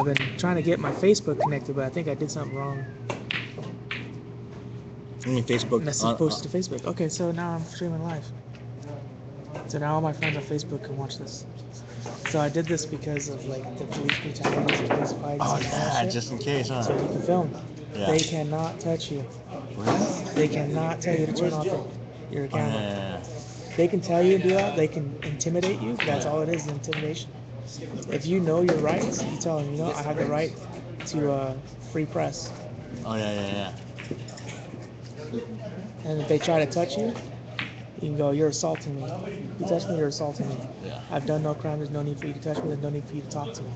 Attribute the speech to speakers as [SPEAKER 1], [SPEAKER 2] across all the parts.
[SPEAKER 1] I've been trying to get my Facebook connected, but I think I did something wrong.
[SPEAKER 2] I mean, Facebook. On-
[SPEAKER 1] posted to uh, Facebook. Okay, so now I'm streaming live. So now all my friends on Facebook can watch this. So I did this because of like the police brutalities, the police fights.
[SPEAKER 2] Oh
[SPEAKER 1] and
[SPEAKER 2] yeah, just in case, huh?
[SPEAKER 1] So you can film.
[SPEAKER 2] Yeah.
[SPEAKER 1] They cannot touch you. They cannot tell you to turn off your, your
[SPEAKER 2] Oh,
[SPEAKER 1] camera.
[SPEAKER 2] yeah,
[SPEAKER 1] They can tell you to do that. They can intimidate you. That's all it is, intimidation. If you know your rights, you tell them, you know, I have the right to uh, free press.
[SPEAKER 2] Oh yeah, yeah, yeah.
[SPEAKER 1] And if they try to touch you, you can go, you're assaulting me. You touch me, you're assaulting me.
[SPEAKER 2] Yeah.
[SPEAKER 1] I've done no crime. There's no need for you to touch me. There's no need for you to talk to me.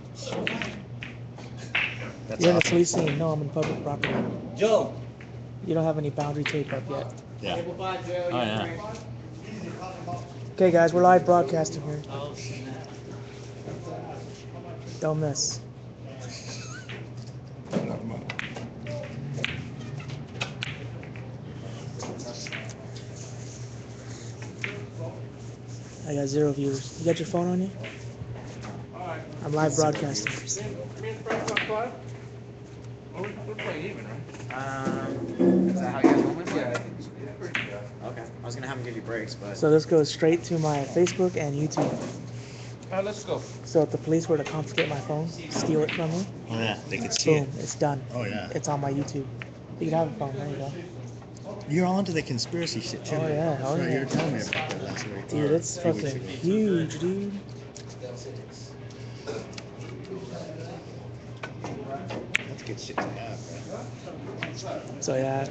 [SPEAKER 2] That's
[SPEAKER 1] You're in the police scene. No, I'm in public property.
[SPEAKER 3] Joe.
[SPEAKER 1] You don't have any boundary tape up yet.
[SPEAKER 2] Yeah. Oh yeah.
[SPEAKER 1] Okay, guys, we're live broadcasting here. Don't miss. I got zero viewers. You got your phone on you? I'm live broadcasting.
[SPEAKER 4] Me and Frank got five? Well, we're, we're playing even, right?
[SPEAKER 5] Um, is that how you guys normally play?
[SPEAKER 4] Yeah, I think it's it's pretty good.
[SPEAKER 5] Okay. I was gonna have him give you breaks, but
[SPEAKER 1] So this goes straight to my Facebook and YouTube.
[SPEAKER 4] All right, let's go.
[SPEAKER 1] So if the police were to confiscate my phone, steal it from me,
[SPEAKER 2] Oh yeah. They could see
[SPEAKER 1] boom,
[SPEAKER 2] it.
[SPEAKER 1] it's done.
[SPEAKER 2] Oh yeah.
[SPEAKER 1] It's on my YouTube. You can have a phone. There you go.
[SPEAKER 2] You're onto the conspiracy shit too.
[SPEAKER 1] Oh, yeah, oh,
[SPEAKER 2] Right, You
[SPEAKER 1] yeah.
[SPEAKER 2] were telling me about that last week.
[SPEAKER 1] Dude,
[SPEAKER 2] or
[SPEAKER 1] it's
[SPEAKER 2] a few weeks
[SPEAKER 1] fucking huge, dude.
[SPEAKER 2] That's good shit to have, man.
[SPEAKER 1] So yeah,